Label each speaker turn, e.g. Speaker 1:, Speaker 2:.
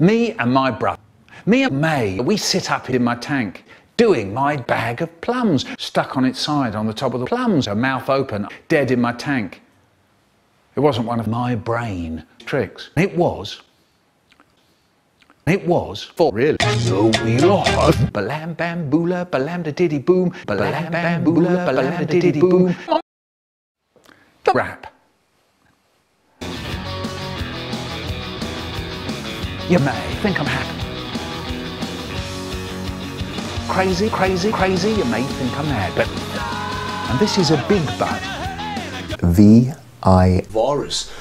Speaker 1: Me and my brother, me and May, we sit up in my tank doing my bag of plums, stuck on its side on the top of the plums, her mouth open, dead in my tank. It wasn't one of my brain tricks. It was. It was for real. So we lost. Balam bam boola, balam da diddy boom, balam bam boola, balam da diddy boom. Rap. You may think I'm happy. Crazy, crazy, crazy, you may think I'm mad, but. And this is a big but.
Speaker 2: V I
Speaker 3: Virus.